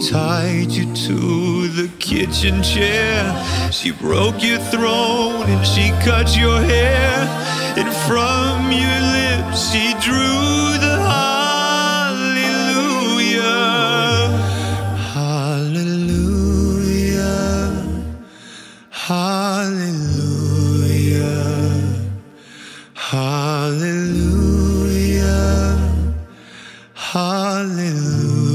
Tied you to the kitchen chair. She broke your throne and she cut your hair. And from your lips she drew the hallelujah. Hallelujah. Hallelujah. Hallelujah. Hallelujah.